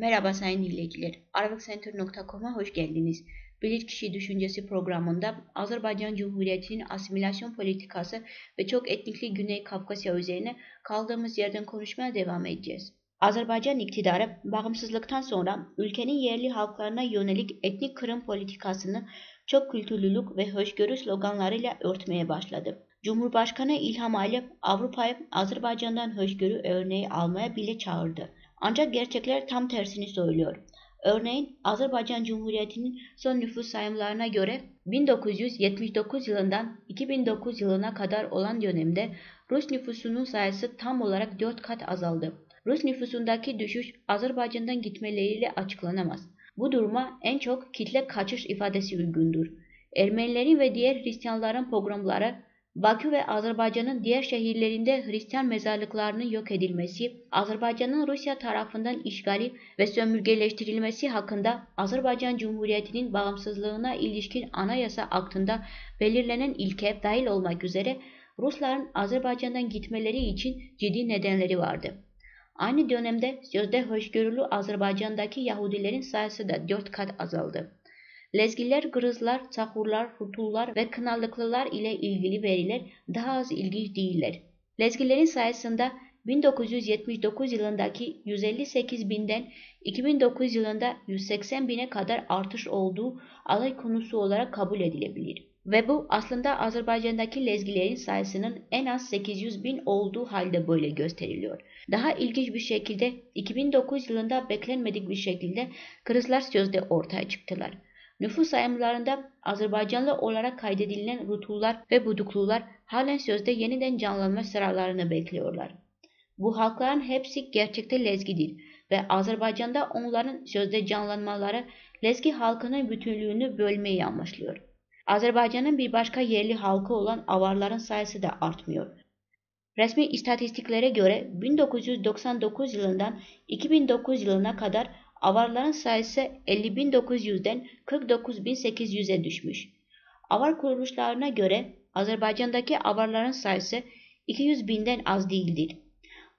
Merhaba sayın dinleyiciler. Arabikcenter.com'a hoş geldiniz. Bilirkişi Düşüncesi programında Azerbaycan Cumhuriyeti'nin asimilasyon politikası ve çok etnikli Güney Kafkasya üzerine kaldığımız yerden konuşmaya devam edeceğiz. Azerbaycan iktidarı bağımsızlıktan sonra ülkenin yerli halklarına yönelik etnik kırım politikasını çok kültürlülük ve hoşgörü sloganlarıyla örtmeye başladı. Cumhurbaşkanı İlham Aliyev Avrupa'yı Azerbaycan'dan hoşgörü örneği almaya bile çağırdı. Ancak gerçekler tam tersini söylüyor. Örneğin Azerbaycan Cumhuriyeti'nin son nüfus sayımlarına göre 1979 yılından 2009 yılına kadar olan dönemde Rus nüfusunun sayısı tam olarak 4 kat azaldı. Rus nüfusundaki düşüş Azerbaycan'dan gitmeleriyle açıklanamaz. Bu duruma en çok kitle kaçış ifadesi uygundur. Ermenilerin ve diğer Hristiyanların pogromları Bakü ve Azerbaycan'ın diğer şehirlerinde Hristiyan mezarlıklarının yok edilmesi, Azerbaycan'ın Rusya tarafından işgali ve sömürgeleştirilmesi hakkında Azerbaycan Cumhuriyeti'nin bağımsızlığına ilişkin anayasa aktında belirlenen ilke dahil olmak üzere Rusların Azerbaycan'dan gitmeleri için ciddi nedenleri vardı. Aynı dönemde sözde hoşgörülü Azerbaycan'daki Yahudilerin sayısı da dört kat azaldı. Lezgiler, Gırızlar, Çahurlar, Hutullar ve Kınalıklılar ile ilgili veriler daha az ilginç değiller. Lezgilerin sayısında 1979 yılındaki 158 binden 2009 yılında 180 bine kadar artış olduğu alay konusu olarak kabul edilebilir. Ve bu aslında Azerbaycan'daki lezgilerin sayısının en az 800 bin olduğu halde böyle gösteriliyor. Daha ilginç bir şekilde 2009 yılında beklenmedik bir şekilde Kırızlar sözde ortaya çıktılar. Nüfus sayımlarında Azerbaycanlı olarak kaydedilen Rutullar ve Buduklular halen sözde yeniden canlanma sıralarını bekliyorlar. Bu halkların hepsi gerçekte lezgidir ve Azerbaycan'da onların sözde canlanmaları lezgi halkının bütünlüğünü bölmeyi amaçlıyor. Azerbaycan'ın bir başka yerli halkı olan avarların sayısı da artmıyor. Resmi istatistiklere göre 1999 yılından 2009 yılına kadar Avarların sayısı 50.900'den 49.800'e düşmüş. Avar kuruluşlarına göre Azerbaycan'daki avarların sayısı 200 binden az değildir.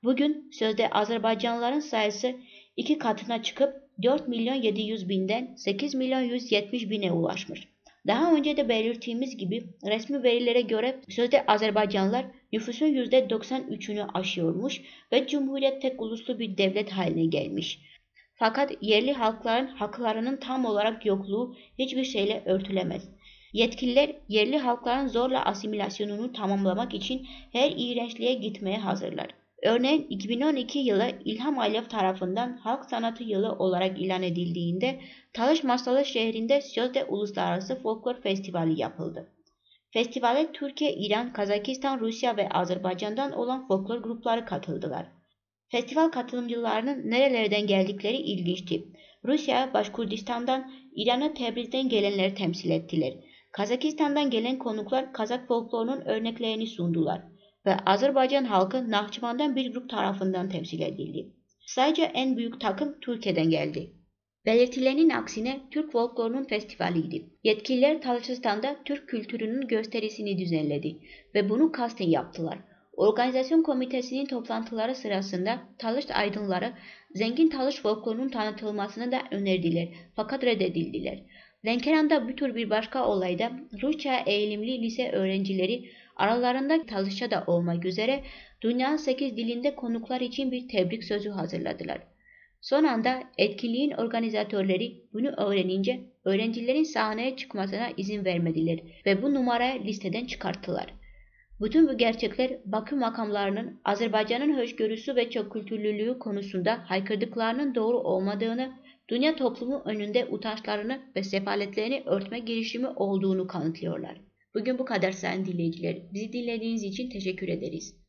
Bugün sözde Azerbaycanlıların sayısı iki katına çıkıp 4 milyon 700 binden 8 milyon 170 bine ulaşmış. Daha önce de belirttiğimiz gibi resmi verilere göre sözde Azerbaycanlılar nüfusun %93'ünü aşıyormuş ve Cumhuriyet tek uluslu bir devlet haline gelmiş. Fakat yerli halkların haklarının tam olarak yokluğu hiçbir şeyle örtülemez. Yetkililer yerli halkların zorla asimilasyonunu tamamlamak için her iğrençliğe gitmeye hazırlar. Örneğin 2012 yılı İlham Aliyev tarafından Halk Sanatı Yılı olarak ilan edildiğinde Talış Masalı şehrinde sözde Uluslararası Folklor Festivali yapıldı. Festivale Türkiye, İran, Kazakistan, Rusya ve Azerbaycan'dan olan folklor grupları katıldılar. Festival katılımcılarının nerelerden geldikleri ilginçti. Rusya, Başkurdistan'dan, İran'a Tebriz'den gelenleri temsil ettiler. Kazakistan'dan gelen konuklar Kazak folklorunun örneklerini sundular ve Azerbaycan halkı Nahçıvan'dan bir grup tarafından temsil edildi. Sadece en büyük takım Türkiye'den geldi. Belirtilenin aksine Türk folklorunun festivaliydi. Yetkililer Talışistan'da Türk kültürünün gösterisini düzenledi ve bunu kasten yaptılar. Organizasyon komitesinin toplantıları sırasında Talış aydınları zengin Talış folklorunun tanıtılmasını da önerdiler fakat reddedildiler. Lenkeran'da bu tür bir başka olayda Rusça eğilimli lise öğrencileri aralarında Talışça da olmak üzere dünyanın 8 dilinde konuklar için bir tebrik sözü hazırladılar. Son anda etkinliğin organizatörleri bunu öğrenince öğrencilerin sahneye çıkmasına izin vermediler ve bu numarayı listeden çıkarttılar. Bütün bu gerçekler Bakü makamlarının Azerbaycan'ın hoşgörüsü ve çok kültürlülüğü konusunda haykırdıklarının doğru olmadığını, dünya toplumu önünde utançlarını ve sefaletlerini örtme girişimi olduğunu kanıtlıyorlar. Bugün bu kadar sayın dinleyiciler. Bizi dinlediğiniz için teşekkür ederiz.